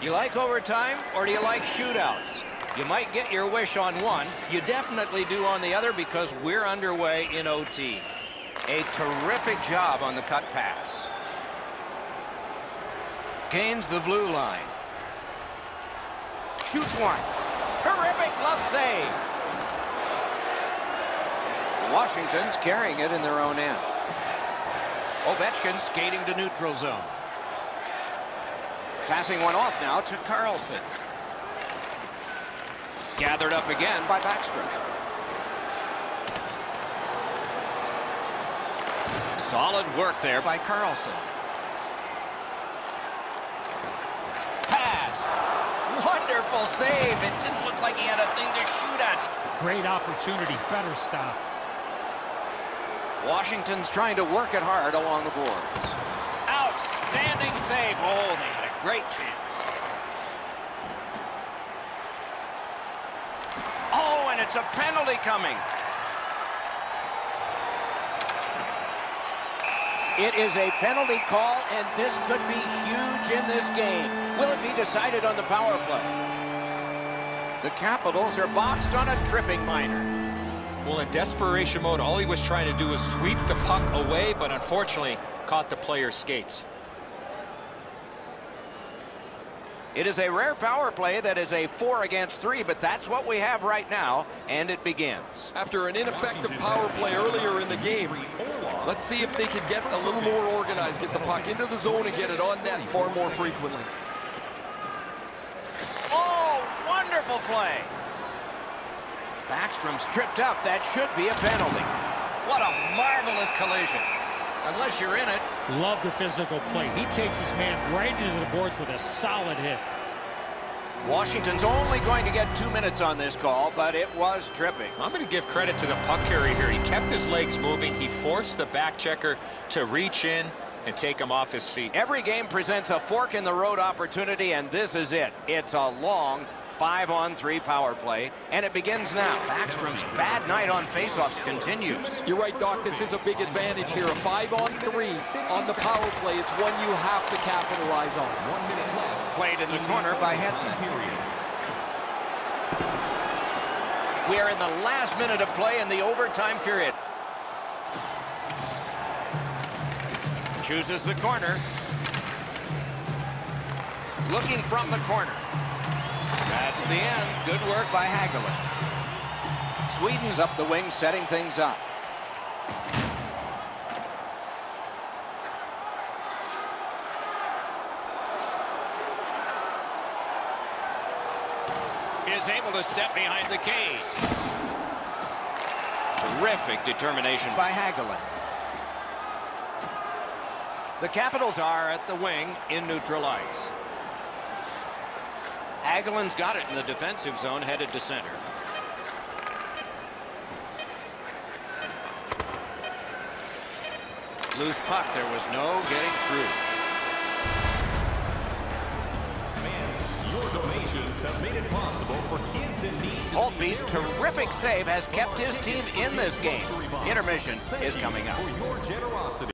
You like overtime or do you like shootouts? You might get your wish on one. You definitely do on the other because we're underway in OT. A terrific job on the cut pass. Gains the blue line. Shoots one. Terrific glove save. Washington's carrying it in their own end. Ovechkin skating to neutral zone. Passing one off now to Carlson. Gathered up again by Backstrom. Solid work there by Carlson. Pass. Wonderful save. It didn't look like he had a thing to shoot at. Great opportunity. Better stop. Washington's trying to work it hard along the boards. Outstanding save. Oh, they had a great chance. Oh, and it's a penalty coming. It is a penalty call, and this could be huge in this game. Will it be decided on the power play? The Capitals are boxed on a tripping minor. Well, in desperation mode, all he was trying to do was sweep the puck away, but unfortunately caught the player's skates. It is a rare power play that is a four against three, but that's what we have right now, and it begins. After an ineffective power play earlier in the game, let's see if they can get a little more organized, get the puck into the zone and get it on net far more frequently. Oh, wonderful play. Backstrom's tripped up. That should be a penalty. What a marvelous collision. Unless you're in it. Love the physical play. He takes his man right into the boards with a solid hit. Washington's only going to get two minutes on this call, but it was tripping. I'm going to give credit to the puck carrier here. He kept his legs moving. He forced the back checker to reach in and take him off his feet. Every game presents a fork in the road opportunity, and this is it. It's a long five-on-three power play, and it begins now. Backstrom's bad night on faceoffs continues. You're right, Doc. This is a big advantage here. A five-on-three on the power play. It's one you have to capitalize on. One minute left. Played in the corner by Hetman. We are in the last minute of play in the overtime period. Chooses the corner. Looking from the corner. That's the end. Good work by Hagelin. Sweden's up the wing, setting things up. Is able to step behind the cage. Terrific determination by Hagelin. The Capitals are at the wing in neutral ice. Hagelin's got it in the defensive zone, headed to center. Loose puck. There was no getting through. Fans, your donations have made it possible for kids in need. Holtby's terrific save has kept his team in this game. Intermission is coming up. For your generosity.